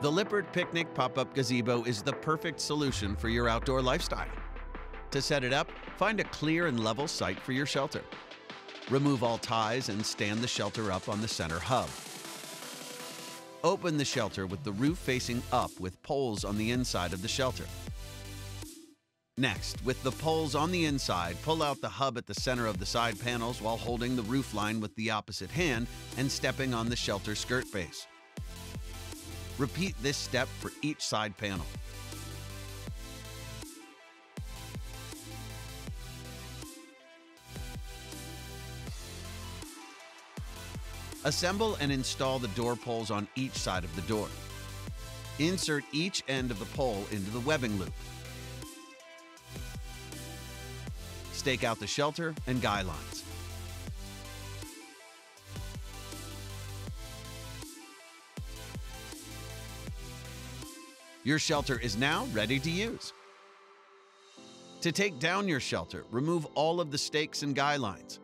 The Lippert Picnic pop-up gazebo is the perfect solution for your outdoor lifestyle. To set it up, find a clear and level site for your shelter. Remove all ties and stand the shelter up on the center hub. Open the shelter with the roof facing up with poles on the inside of the shelter. Next, with the poles on the inside, pull out the hub at the center of the side panels while holding the roof line with the opposite hand and stepping on the shelter skirt base. Repeat this step for each side panel. Assemble and install the door poles on each side of the door. Insert each end of the pole into the webbing loop. Stake out the shelter and guy lines. Your shelter is now ready to use. To take down your shelter, remove all of the stakes and guy lines.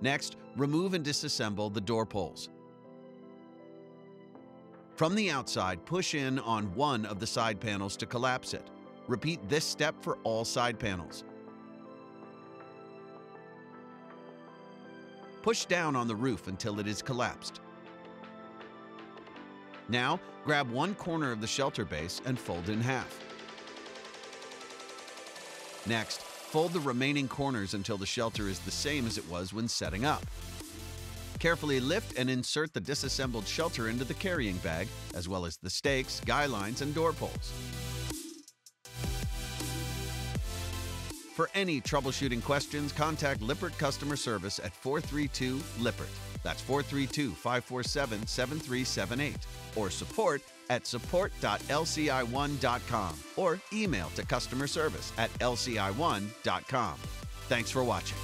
Next, remove and disassemble the door poles. From the outside, push in on one of the side panels to collapse it. Repeat this step for all side panels. Push down on the roof until it is collapsed. Now, grab one corner of the shelter base and fold in half. Next, fold the remaining corners until the shelter is the same as it was when setting up. Carefully lift and insert the disassembled shelter into the carrying bag, as well as the stakes, guy lines, and door poles. For any troubleshooting questions, contact Lippert Customer Service at 432 Lippert. That's 432 547 7378 or support at support.lci1.com or email to customer service at lci1.com. Thanks for watching.